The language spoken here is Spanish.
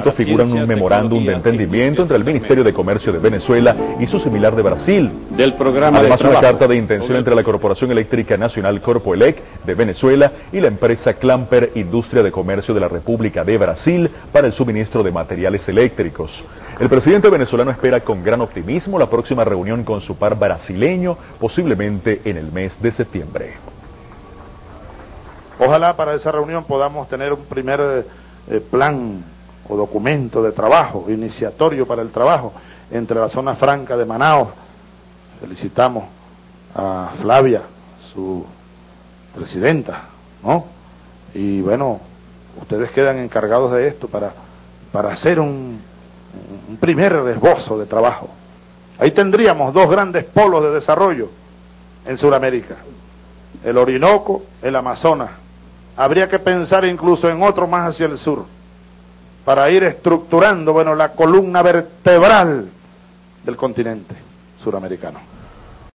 figuran un memorándum de entendimiento entre el Ministerio de Comercio de Venezuela y su similar de Brasil. Del programa Además, de una carta de intención entre la Corporación Eléctrica Nacional Corpoelec de Venezuela y la empresa Clamper Industria de Comercio de la República de Brasil para el suministro de materiales eléctricos. El presidente venezolano espera con gran optimismo la próxima reunión con su par brasileño, posiblemente en el mes de septiembre. Ojalá para esa reunión podamos tener un primer eh, plan documento de trabajo, iniciatorio para el trabajo entre la zona franca de Manaos. Felicitamos a Flavia, su presidenta, ¿no? Y bueno, ustedes quedan encargados de esto para, para hacer un, un primer esbozo de trabajo. Ahí tendríamos dos grandes polos de desarrollo en Sudamérica, el Orinoco, el Amazonas. Habría que pensar incluso en otro más hacia el sur, para ir estructurando, bueno, la columna vertebral del continente suramericano.